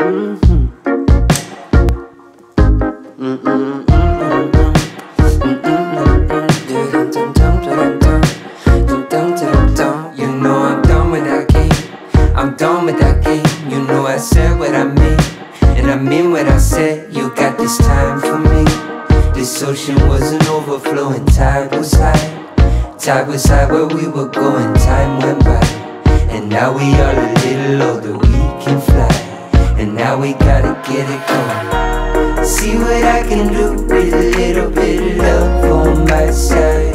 You know I'm done with that game. I'm done with that game. You know I said what I mean, and I mean what I said. You got this time for me. This ocean was an overflowing tide was high. Tide was high where we were going. Time went by, and now we are a little older. We can fly, now we gotta get it going. See what I can do with a little bit of love on my side.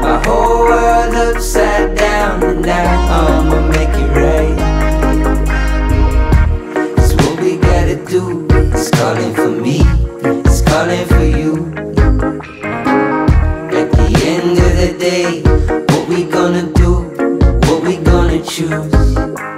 My whole world upside down, and now I'ma make it right. Cause what we gotta do is calling for me, it's calling for you. At the end of the day, what we gonna do, what we gonna choose?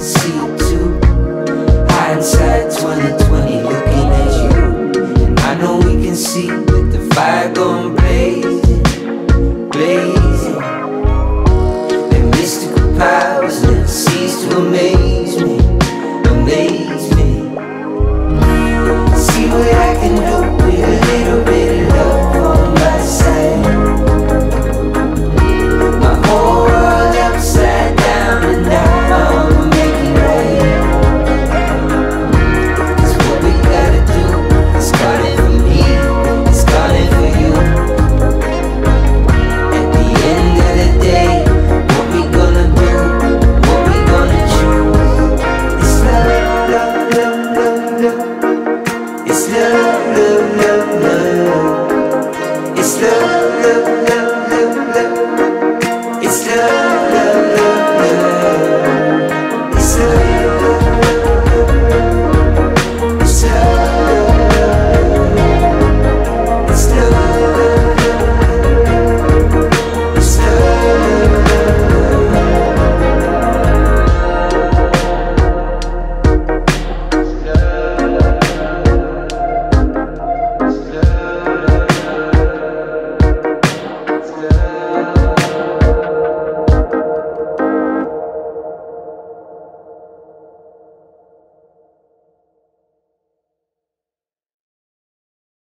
See it too. Hindsight 2020, It's love, love, love,